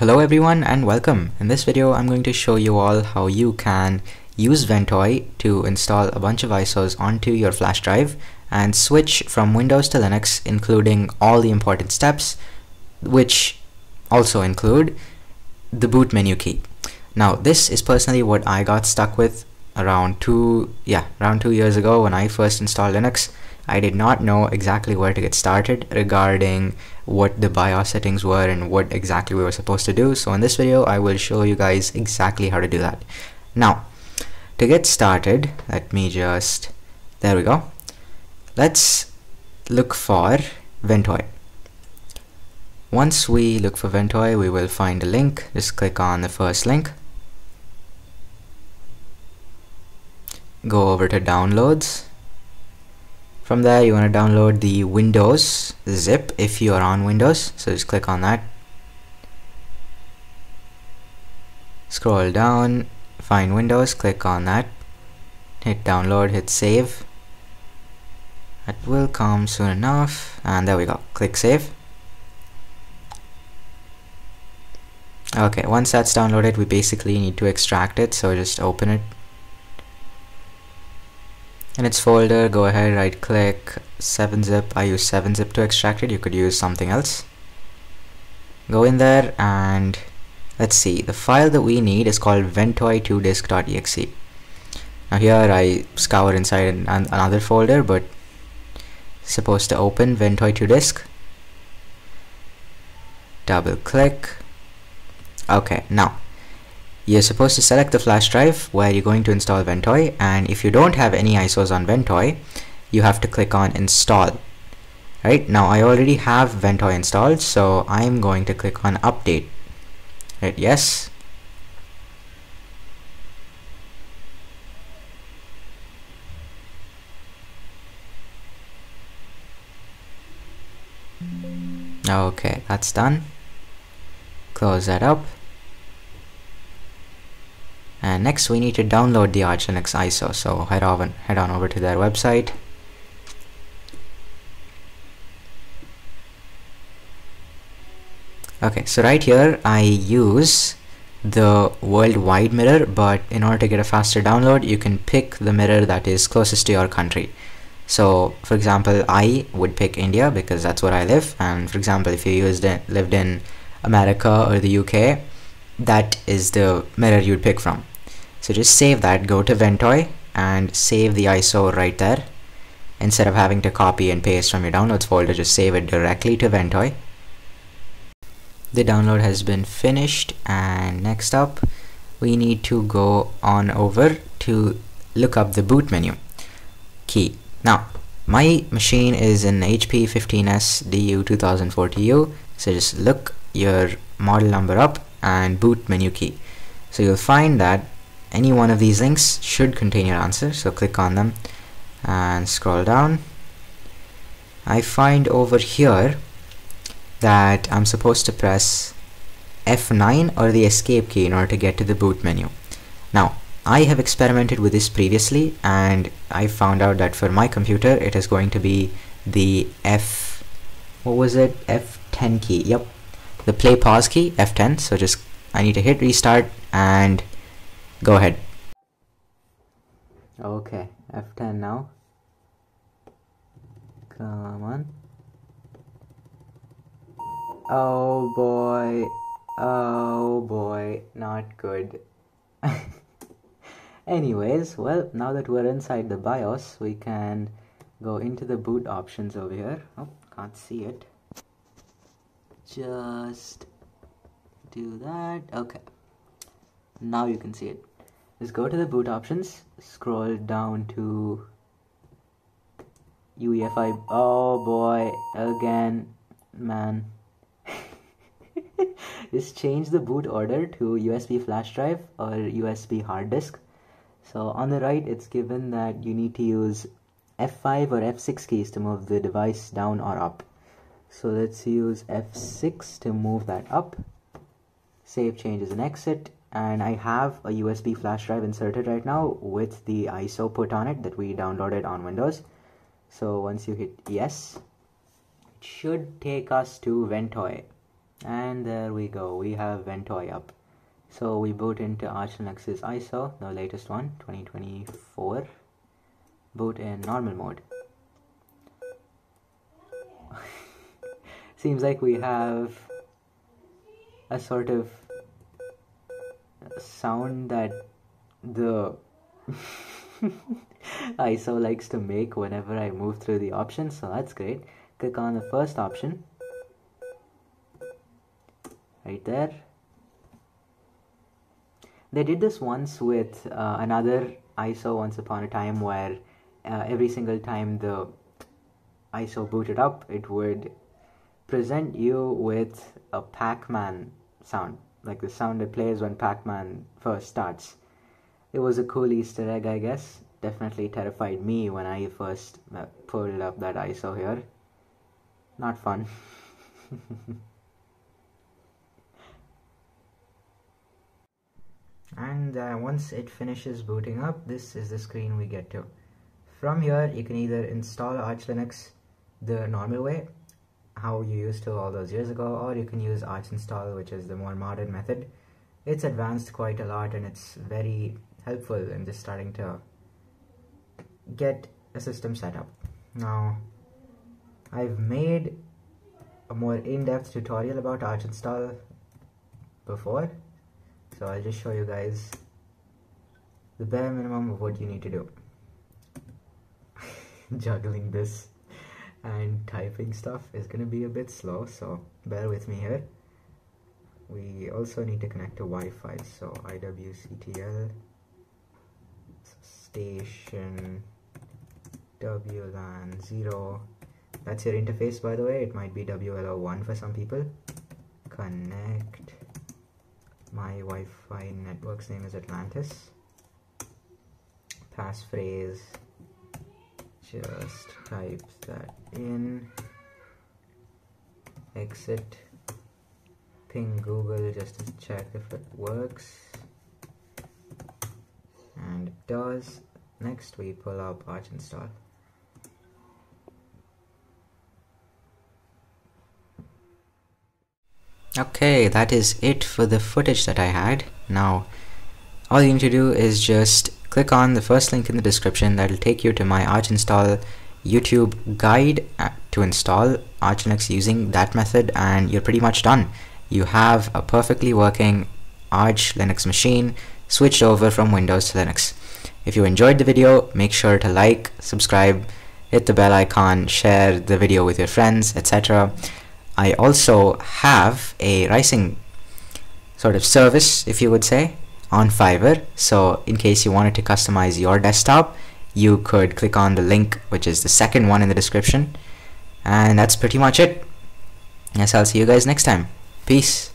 Hello everyone and welcome. In this video I'm going to show you all how you can use Ventoy to install a bunch of ISOs onto your flash drive and switch from Windows to Linux including all the important steps which also include the boot menu key. Now this is personally what I got stuck with around two yeah around two years ago when I first installed Linux I did not know exactly where to get started regarding what the BIOS settings were and what exactly we were supposed to do. So in this video, I will show you guys exactly how to do that. Now, to get started, let me just, there we go. Let's look for Ventoy. Once we look for Ventoy, we will find a link. Just click on the first link. Go over to downloads from there you want to download the Windows zip if you are on Windows. So just click on that. Scroll down find Windows click on that. Hit download hit save. That will come soon enough. And there we go click save. Okay once that's downloaded we basically need to extract it so just open it in its folder go ahead right click 7-zip I use 7-zip to extract it you could use something else. Go in there and let's see the file that we need is called ventoy2disk.exe now here I scour inside an, an, another folder but supposed to open ventoy2disk double click. Okay now you're supposed to select the flash drive where you're going to install Ventoy and if you don't have any ISOs on Ventoy you have to click on install. Right? Now I already have Ventoy installed so I'm going to click on update. Right? Yes? Okay that's done. Close that up next we need to download the Arch Linux ISO so head on head on over to their website. Okay so right here I use the worldwide mirror but in order to get a faster download you can pick the mirror that is closest to your country. So for example I would pick India because that's where I live. And for example if you used it, lived in America or the UK that is the mirror you'd pick from so just save that, go to Ventoy and save the ISO right there. Instead of having to copy and paste from your downloads folder, just save it directly to Ventoy. The download has been finished and next up we need to go on over to look up the boot menu key. Now my machine is an HP 15S DU2040U so just look your model number up and boot menu key. So you'll find that any one of these links should contain your answer so click on them and scroll down. I find over here that I'm supposed to press F9 or the escape key in order to get to the boot menu. Now I have experimented with this previously and I found out that for my computer it is going to be the F what was it? F10 key. Yep. The play pause key F10 so just I need to hit restart and Go ahead. Okay, F10 now. Come on. Oh boy. Oh boy. Not good. Anyways, well, now that we're inside the BIOS, we can go into the boot options over here. Oh, can't see it. Just do that. Okay. Now you can see it just go to the boot options. Scroll down to UEFI oh boy. Again man. Just change the boot order to USB flash drive or USB hard disk. So on the right it's given that you need to use F5 or F6 keys to move the device down or up. So let's use F6 to move that up. Save changes and exit and I have a USB flash drive inserted right now with the ISO put on it that we downloaded on Windows. So once you hit yes it should take us to Ventoy. And there we go. We have ventoy up. So we boot into arch linux's iso the latest one 2024 boot in normal mode. Seems like we have a sort of sound that the ISO likes to make whenever I move through the options so that's great. Click on the first option. Right there. They did this once with uh, another ISO once upon a time where uh, every single time the ISO booted up it would present you with a Pac-Man sound like the sound it plays when Pac-Man first starts. It was a cool easter egg I guess. Definitely terrified me when I first uh, pulled up that ISO here. Not fun. And uh, once it finishes booting up this is the screen we get to. From here you can either install Arch Linux the normal way how you used to all those years ago or you can use arch install which is the more modern method. It's advanced quite a lot and it's very helpful in just starting to get a system set up. Now I've made a more in-depth tutorial about arch install before so I'll just show you guys the bare minimum of what you need to do. Juggling this and typing stuff is going to be a bit slow so bear with me here. We also need to connect to Wi-Fi so IWCTL station WLAN 0 that's your interface by the way. It might be WLO1 for some people. Connect. My Wi-Fi network's name is Atlantis. Passphrase just type that in exit ping google just to check if it works. And it does. Next we pull up arch install. Okay that is it for the footage that I had. Now all you need to do is just click on the first link in the description that'll take you to my arch install YouTube guide uh, to install Arch Linux using that method and you're pretty much done. You have a perfectly working Arch Linux machine switched over from Windows to Linux. If you enjoyed the video, make sure to like, subscribe, hit the bell icon, share the video with your friends, etc. I also have a Ricing sort of service, if you would say, on Fiverr. So in case you wanted to customize your desktop, you could click on the link, which is the second one in the description. And that's pretty much it. Yes, I'll see you guys next time. Peace.